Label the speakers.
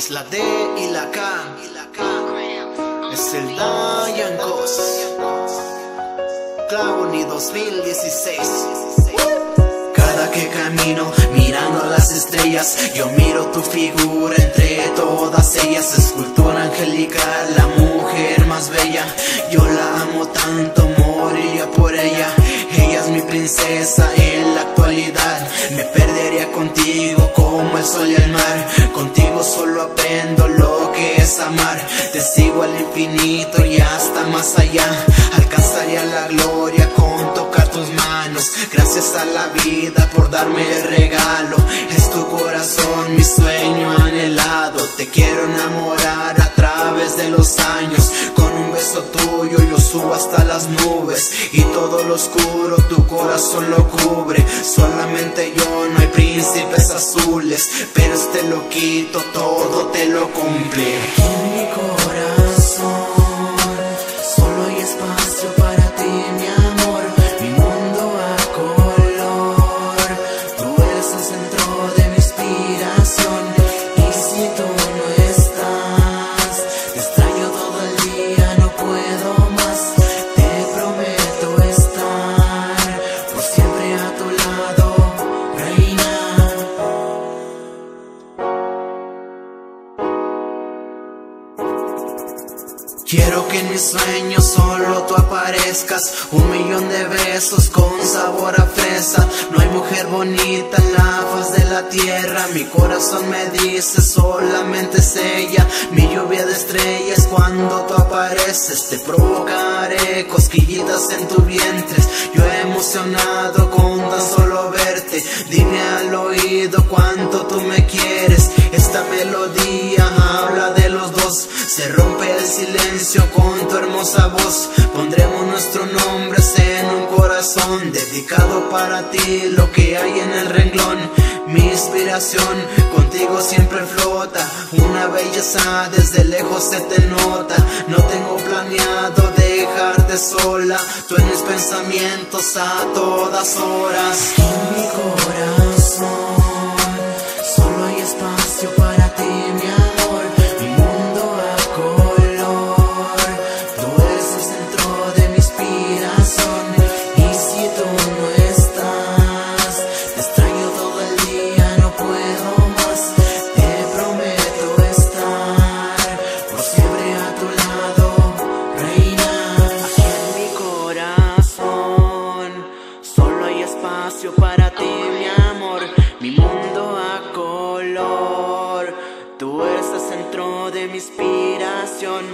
Speaker 1: Es la D y la K. Es el Dayan Cos. Clowney 2016. Cada que camino mirando las estrellas, yo miro tu figura entre todas ellas. Escultura angelical, la mujer más bella. Yo la amo tanto, moriría por ella. Ella es mi princesa en la actualidad. Me perdería contigo como el sol y el mar. Contigo solo aprendo lo que es amar. Te sigo al infinito y hasta más allá. Alcanzaría la gloria con tocar tus manos. Gracias a la vida por darme el regalo. Es tu corazón, mi sueño anhelado. Te quiero enamorar a través de los años. Con un beso tuyo yo subo hasta las nubes. Y todo lo oscuro tu corazón lo cubre. Solamente yo, no príncipes azules. Pero este loquito todo te lo cumple. Quiero que en mis sueños solo tú aparezcas. Un millón de besos con sabor a fresa. No hay mujer bonita en la faz de la tierra. Mi corazón me dice solamente es ella. Mi lluvia de estrellas cuando tú apareces. Te provocaré cosquillitas en tu vientre. Yo emocionado con tan solo verte. Dime Se rompe el silencio con tu hermosa voz. Pondremos nuestros nombres en un corazón Dedicado para ti lo que hay en el renglón. Mi inspiración contigo siempre flota. Una belleza desde lejos se te nota. No tengo planeado dejarte sola. Tú en mis pensamientos a todas horas
Speaker 2: espacio para ti, mi amor. Mi mundo a color. Tú eres el centro de mi inspiración.